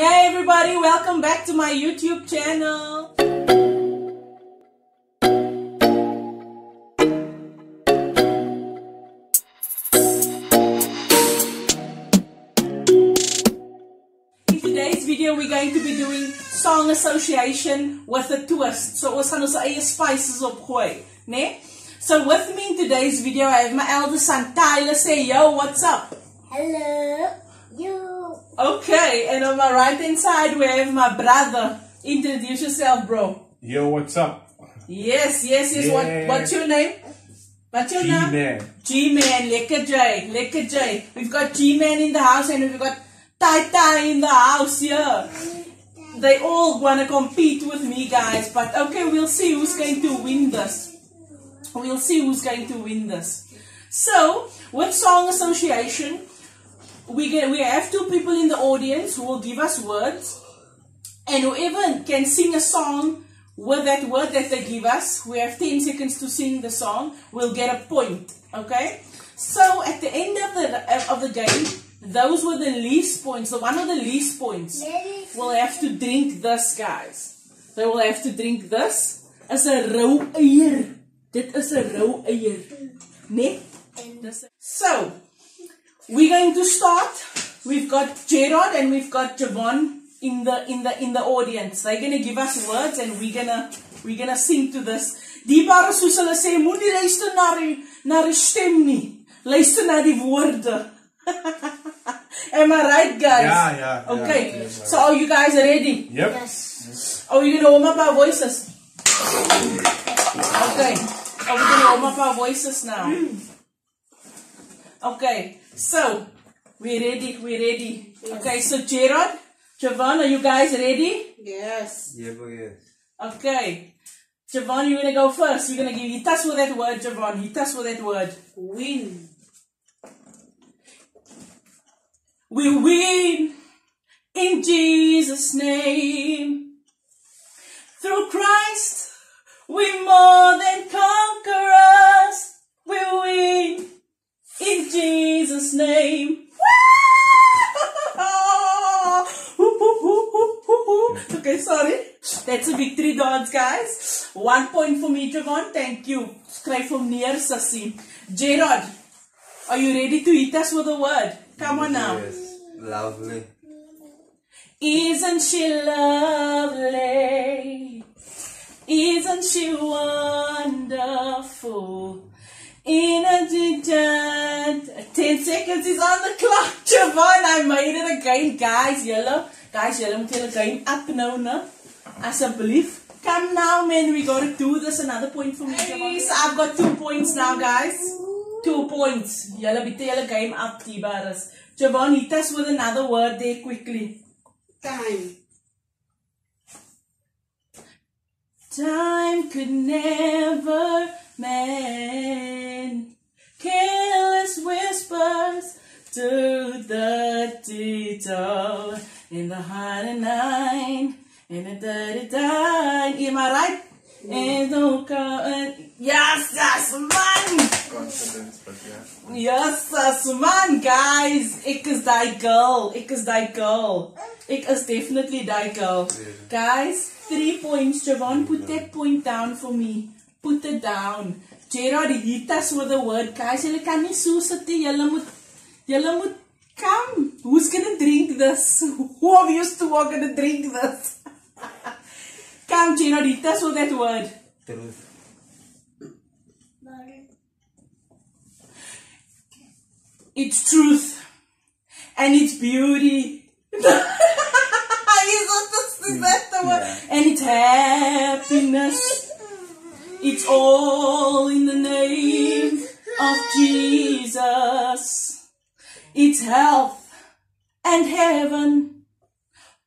Hey everybody, welcome back to my YouTube channel. In today's video, we're going to be doing song association with a twist. So ons gaan ons eie spices opgooi, né? So with me in today's video, I have my eldest son Tyler. Say yo, what's up? Hello, you. Okay, and on my right hand side we have my brother. Introduce yourself, bro. Yo, what's up? Yes, yes, yes. Yeah. What what's your name? What's your name? G-Man. G Man, Lekker J, Lekker J. We've got G Man in the house and we've got Tai Tai in the house here. They all wanna compete with me, guys. But okay, we'll see who's going to win this. We'll see who's going to win this. So, with song association, we get we have two people in the audience who will give us words, and whoever can sing a song with that word that they give us, we have ten seconds to sing the song. we'll get a point. Okay. So at the end of the of the game, those were the least points. The one of the least points will have to drink this, guys. They will have to drink this as a rou eier. Dit is 'n rou eier. Nee? Dis- So, we're going to start. We've got Gerard and we've got Javon in the in the in the audience. They're gonna give us words and we're gonna we're gonna sing to this. Die bare soos hulle sê, moenie luister na die na die stem nie. Luister na die woorde. Am I right, guys? Yeah, yeah, yeah. Okay. Yeah, yeah. So are you guys ready? Yep. Yes. Are we gonna warm up our voices? Okay. Are we gonna warm up our voices now? Mm. Okay. So we're ready. we're ready. Okay. So Gerard, Javon, are you guys ready? Yes. Yeah, but yes. Okay. Javon, you're gonna go first. You're gonna give hit us with that word, Javon. Hit us with that word. Win. We win in Jesus' name. Through Christ, we more than conquerors. We win in Jesus' name. okay, sorry. That's a victory dance, guys. One point for me, Javon. Thank you. Skryf hom neer, Sassie. Gerard, are you ready to hit us with a word? Come on now. Yes. Lovely. Isn't she lovely? Isn't she wonderful? In a giant. 10 seconds is on the clock, Javon. I made it again, guys. Yellow. Guys, yellow julle game up As a belief. Come now, man. We gotta do this. Another point for me, Javon. So I've got two points now, guys. Two points. Julle bitte julle game up, T-Baris. Javon, hit us with another word there quickly. Time. Time could never mend careless whispers to the detail in the heart and nine in the dirty dine. Am I right? And no co- yes, yes, man. Confidence, but yeah. Yes, yes, man, guys. Ek is die girl. Ek is die girl. Ek is definitely die girl. Guys, three points. Javon, put that point down for me. Put it down. Gerard, hit us with a word. Guys, julle kan nie so sit nie. Julle moet, julle moet come. Who's gonna drink this? Who of you two are gonna drink this? come, Gerard, hit us with that word. Truth. It's truth and it's beauty. is that the, the word? And it's happiness. It's all in the name of Jesus. It's health and heaven.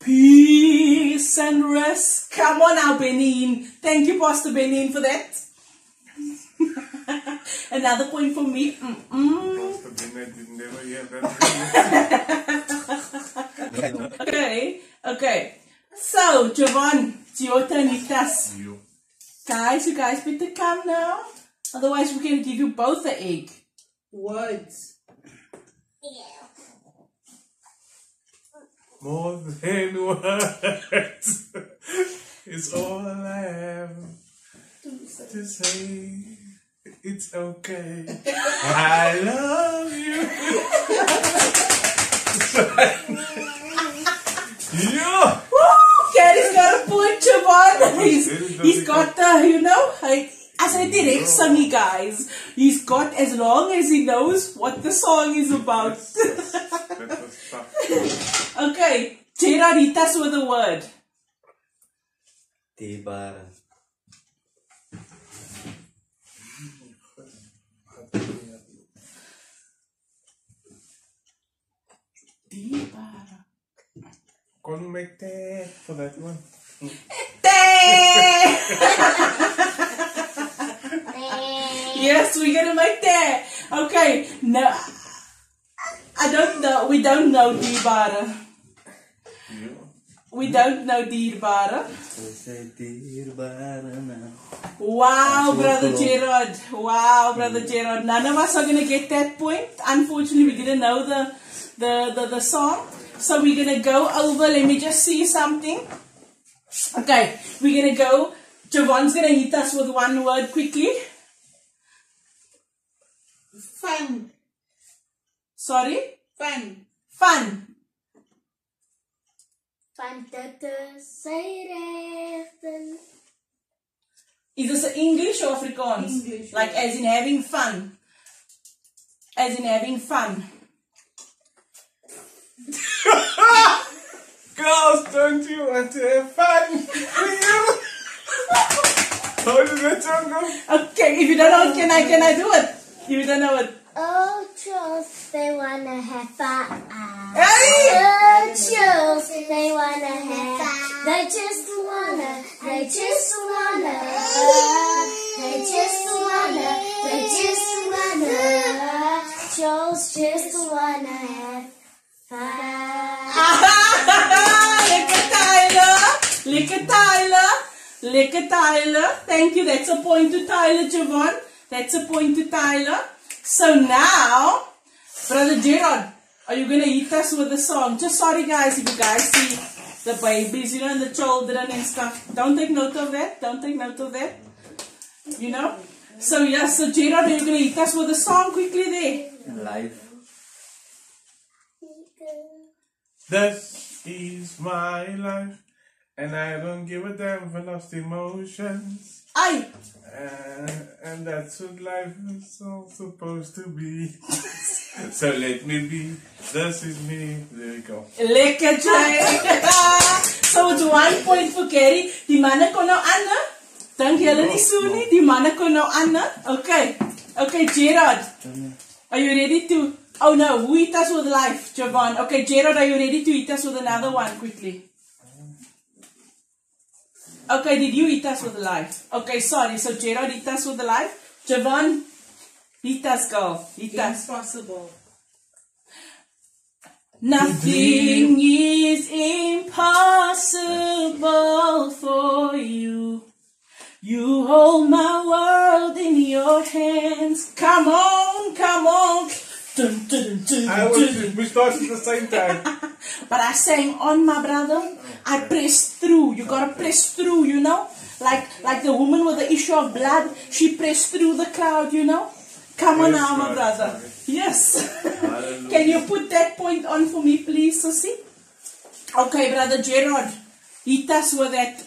Peace and rest. Come on now, Benin. Thank you, Pastor Benin, for that. Another point for me. Okay, okay. So, Javon, it's your turn, you. Guys, you guys better come now. Otherwise, we're going to give you both the egg. Words. more than words. it's all I have to say. It's okay. I love you. yeah. Woo! Gary's got a point, Javon. He's, Very he's got the, you know, like, as I direct oh. sungy guys, he's got as long as he knows what the song is about. That was tough. okay, Gerard, hit us with a word. Tibara. Dibara. Connected for that one. Eh, yes, we're gonna make that. Okay, no, I don't know. We don't know Dibara. We don't know na. Wow, brother. Gerard. Wow, brother Gerard. None of us are gonna get that point. Unfortunately, we didn't know the the the, the song. So we're gonna go over. Let me just see something. Okay, we're gonna go. Javon's gonna hit us with one word quickly. Fun. Sorry, Fun. fun. Van dit te sy regten. Is this English or Afrikaans? English. Like as in having fun. As in having fun. Girls, don't you want to have fun? with you? How did that song go? Okay, if you don't know, can I can I do it? If you don't know it. Oh, Charles, they wanna have fun. Hey! Oh, Charles, they wanna have fun. They just wanna, they just wanna, they just wanna, they just wanna. Charles just wanna have fun. Lekker Tyler! Lekker Tyler! Tyler! Thank you. That's a point to Tyler, Javon. That's a point to Tyler. So now, Brother Gerard, are you gonna hit us with a song? Just sorry guys if you guys see the babies, you know, and the children and stuff. Don't take note of that. Don't take note of that. You know? So yeah, so Gerard, are you gonna hit us with a song quickly there? Live. This is my life, and I don't give a damn for lost emotions. Aye! Uh, and that's what life is all supposed to be. so let me be. This is me. There we go. Lekker so it's one point for Gary. Die manne kon nou aan, hè? Dink julle nie so nie? Die manne kon nou aan, hè? Okay. Okay, Gerard. Are you ready to Oh no, who hit us with life? Javon. Okay, Gerard, are you ready to hit us with another one quickly? Okay, did you hit us with the life? Okay, sorry. So Gerard hit us with the life. Javon, hit us, girl. Hit us. Impossible. Nothing is impossible for you. You hold my world in your hands. Come on, come on. Dun, dun, dun, I dun. was, we started at the same time. But I sang on my brother. I pressed through. You gotta press through, you know? Like like the woman with the issue of blood, she pressed through the crowd, you know? Come on now, my brother. Yes. Can you put that point on for me, please, Susie? Okay, brother Gerard. Hit us with that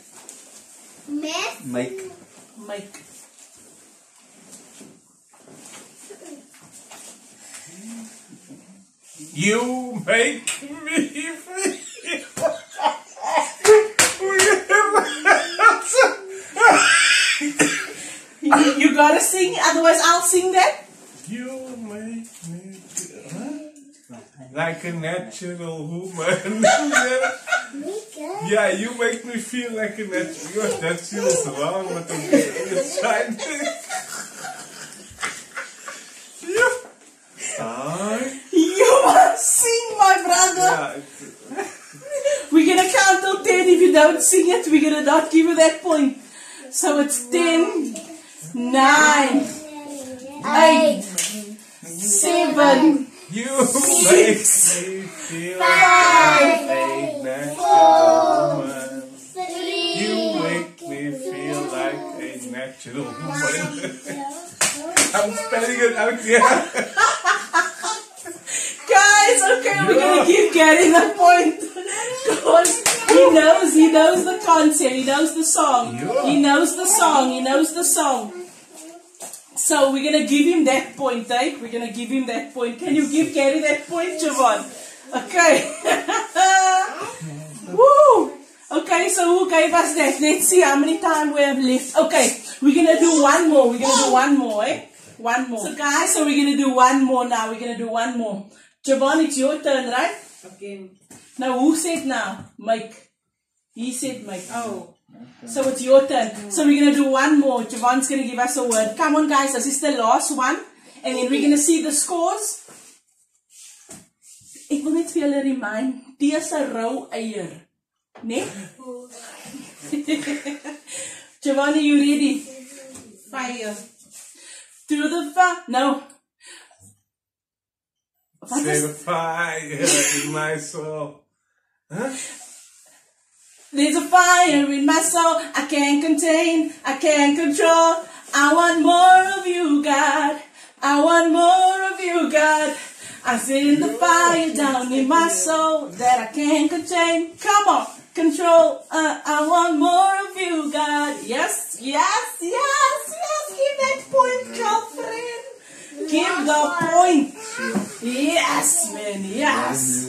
Met Mike. mic. You make me feel. You, gotta sing, otherwise I'll sing that. you make me feel like a natural woman. Yeah, you make me feel like a natural. Yes, that feels wrong, but okay. It's fine. you. Hi. You must sing, my brother. Yeah, it's, We're gonna count till 10. If you don't sing it, we're gonna not give you that point. So it's 10, 9, Eight. 7, You make me feel like a natural woman. You make me feel like a natural woman. I'm spelling it out here. Guys, okay, we're gonna give Gary the point. Because he knows, he knows the content, he knows the song. Yeah. He knows the song, he knows the song. So we're gonna give him that point, Dave. We're gonna give him that point. Can you give Gary that point, Javon? Okay. Woo! Okay, so who gave us that? Let's see how many time we have left. Okay, we're gonna do one more. We're gonna do one more, eh? One more. So guys, so we're gonna do one more now. We're gonna do one more. Javon, it's your turn, right? Again. Now who said now? Mike. He said Mike. Oh. So it's your turn. So we're gonna do one more. Javon's gonna give us a word. Come on guys, this is the last one. And then we're gonna see the scores. Ek wil net vir julle remind, dis 'n rou eier. Né? Javon, are you ready? Fire. To the fire. No. Wat Set is a fire in my soul. There's a fire in my soul I can't contain, I can't control. I want more of you, God. I want more of you, God. I send the fire down in my soul that I can't contain. Come on, control. Uh, I want more of you, God. Yes, yes, yes, yes. Give that point, girlfriend. Give the point. Yes, man. Yes.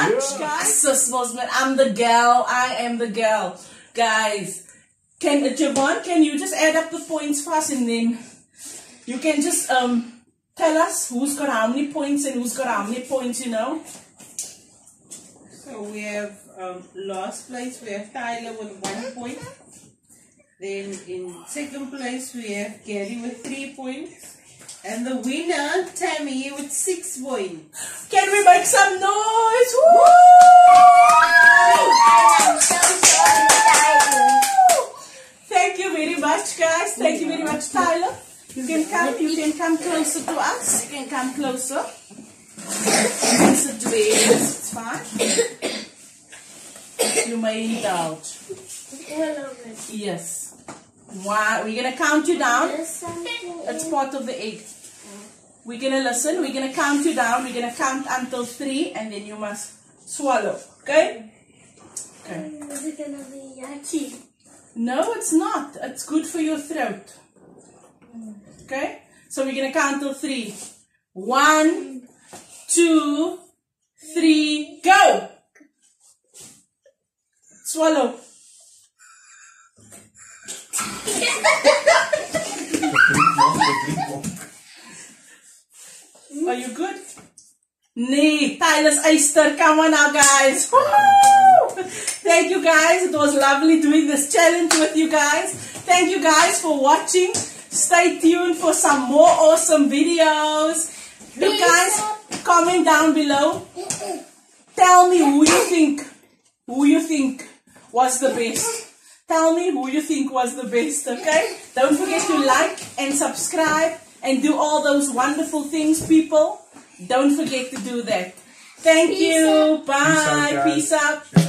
Yes. Thank much, guys. Sis Mosman, I'm the girl. I am the girl. Guys, can uh, Javon, can you just add up the points for us and then you can just um tell us who's got how many points and who's got how many points, you know? So we have um, last place, we have Tyler with one point. Then in second place, we have Gary with three points. And the winner, Tammy, with six points. Can we make some noise? Woo! I'm so, so excited. Thank you very much, guys. Thank you very much, Tyler. You can come. You can come closer to us. You can come closer. You can sit it's fine. You may indulge. Yes. One. We're gonna count you down. It's part of the egg. We're gonna listen. We're gonna count you down. We're gonna count until three, and then you must swallow. Okay? Okay. Is it gonna be yucky? No, it's not. It's good for your throat. Okay? So we're going to count till three. One, two, three, go! Swallow. Are you good? Nee, Tyler's Easter. Come on now, guys. Thank you, guys. It was lovely doing this challenge with you guys. Thank you, guys, for watching. Stay tuned for some more awesome videos. You guys, comment down below. Tell me who you think, who you think was the best. Tell me who you think was the best, okay? Don't forget to like and subscribe and do all those wonderful things, people. Don't forget to do that. Thank Peace you. out. Bye. guys. Peace out. Ciao.